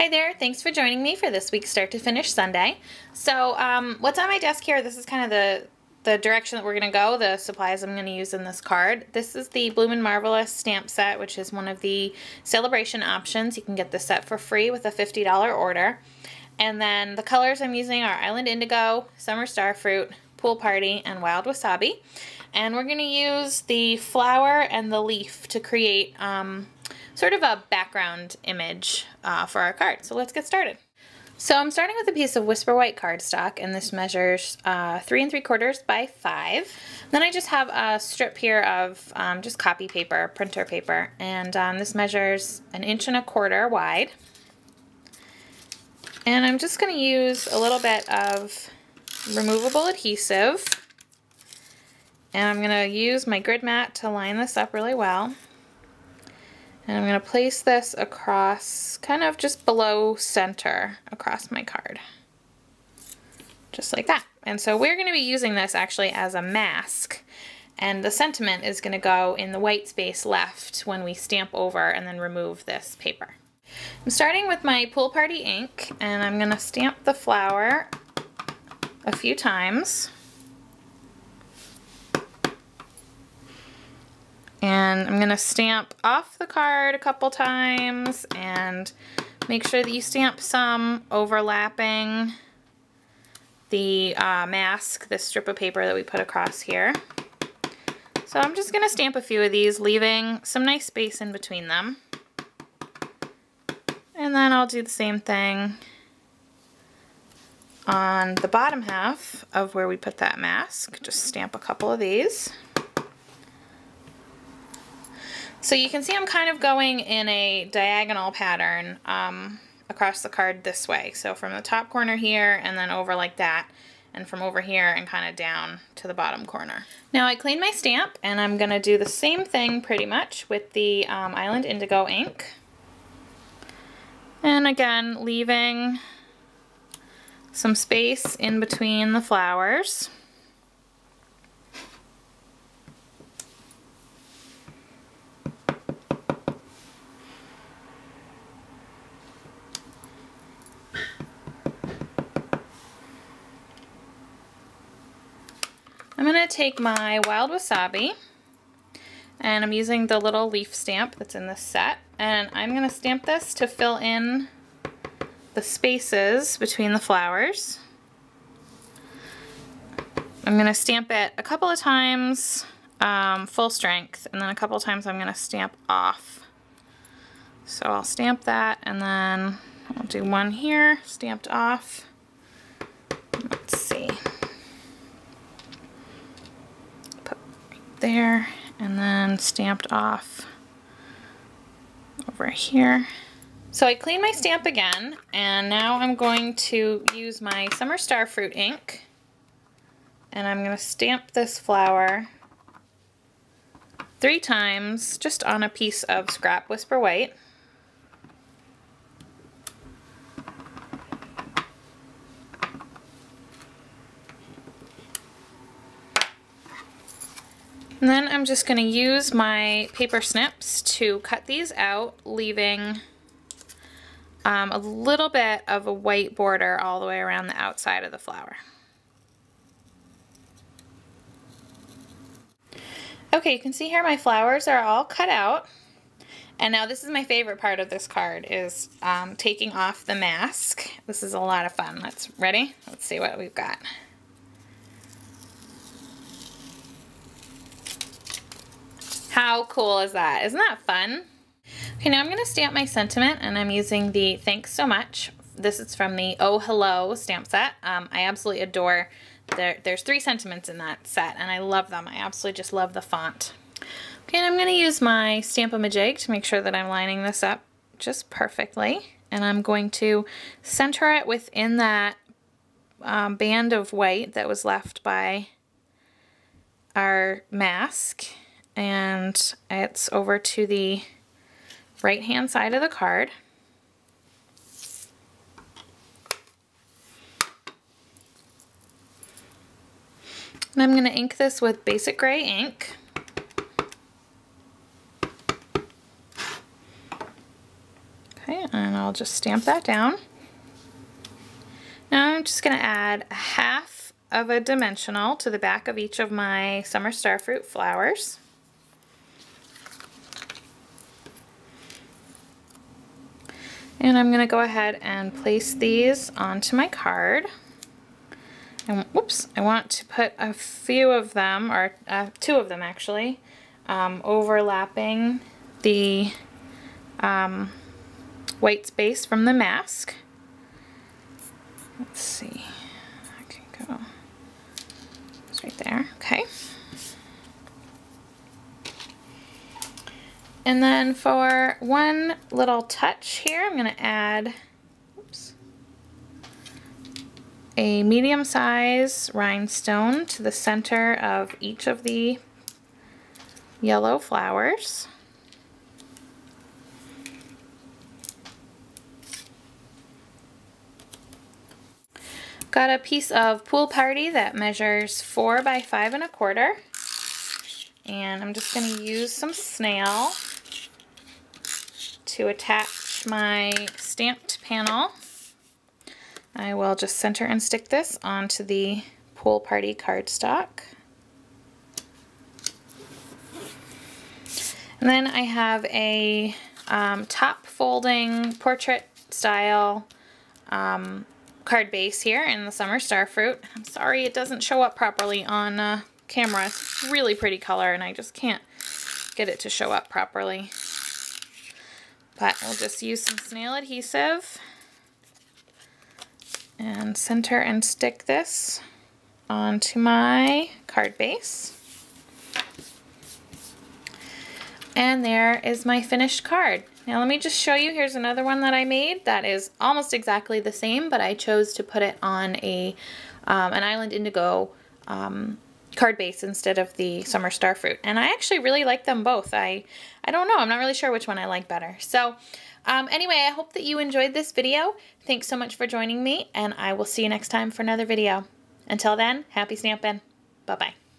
Hi there, thanks for joining me for this week's Start to Finish Sunday. So um, what's on my desk here, this is kind of the, the direction that we're going to go, the supplies I'm going to use in this card. This is the Bloomin' Marvelous stamp set, which is one of the Sale-a-Bration options. You can get this set for free with a $50 order. And then the colors I'm using are Island Indigo, Summer Starfruit, Pool Party, and Wild Wasabi. And we're going to use the flower and the leaf to create um, sort of a background image uh, for our card. So let's get started. So I'm starting with a piece of Whisper White cardstock, and this measures uh, three and three quarters by five. Then I just have a strip here of um, just copy paper, printer paper, and um, this measures an inch and a quarter wide. And I'm just going to use a little bit of removable adhesive, and I'm going to use my grid mat to line this up really well. And I'm going to place this across, kind of just below center across my card. Just like that. And so we're going to be using this actually as a mask. And the sentiment is going to go in the white space left when we stamp over and then remove this paper. I'm starting with my Pool Party ink and I'm going to stamp the flower a few times. And I'm going to stamp off the card a couple times and make sure that you stamp some overlapping the uh, mask, this strip of paper that we put across here. So I'm just going to stamp a few of these, leaving some nice space in between them. And then I'll do the same thing on the bottom half of where we put that mask. Just stamp a couple of these. So you can see I'm kind of going in a diagonal pattern um, across the card this way. So from the top corner here and then over like that and from over here and kind of down to the bottom corner. Now I cleaned my stamp and I'm going to do the same thing pretty much with the um, Island Indigo ink. And again, leaving some space in between the flowers. Going to take my Wild Wasabi and I'm using the little leaf stamp that's in this set and I'm going to stamp this to fill in the spaces between the flowers. I'm going to stamp it a couple of times um, full strength and then a couple of times I'm going to stamp off. So I'll stamp that and then I'll do one here stamped off. Let's see. There and then stamped off over here. So I cleaned my stamp again and now I'm going to use my Summer Starfruit ink and I'm going to stamp this flower three times just on a piece of scrap Whisper White. And then I'm just going to use my paper snips to cut these out, leaving um, a little bit of a white border all the way around the outside of the flower. Okay, you can see here my flowers are all cut out. And now this is my favorite part of this card is um, taking off the mask. This is a lot of fun. Let's ready? Let's see what we've got. How cool is that? Isn't that fun? Okay, now I'm going to stamp my sentiment, and I'm using the Thanks So Much. This is from the Oh Hello stamp set. Um, I absolutely adore, there, there's three sentiments in that set, and I love them. I absolutely just love the font. Okay, and I'm going to use my Stamp-A-Majig to make sure that I'm lining this up just perfectly. And I'm going to center it within that um, band of white that was left by our mask and it's over to the right hand side of the card. And I'm going to ink this with basic gray ink. Okay, and I'll just stamp that down. Now I'm just going to add a half of a dimensional to the back of each of my summer starfruit flowers. And I'm going to go ahead and place these onto my card. And whoops, I want to put a few of them, or uh, two of them actually, um, overlapping the um, white space from the mask. Let's see, I can go, it's right there, okay. And then for one little touch here, I'm going to add oops, a medium size rhinestone to the center of each of the yellow flowers. Got a piece of Pool Party that measures four by five and a quarter. And I'm just going to use some snail to attach my stamped panel. I will just center and stick this onto the Pool Party cardstock. And then I have a um, top folding portrait style um, card base here in the Summer Starfruit. I'm sorry it doesn't show up properly on uh, camera. It's really pretty color and I just can't get it to show up properly. But we'll just use some snail adhesive and center and stick this onto my card base. And there is my finished card. Now let me just show you, here's another one that I made that is almost exactly the same, but I chose to put it on a um, an Island Indigo um, card base instead of the Summer Starfruit. And I actually really like them both. I, I don't know, I'm not really sure which one I like better. So um, anyway, I hope that you enjoyed this video. Thanks so much for joining me, and I will see you next time for another video. Until then, happy stamping. Bye-bye.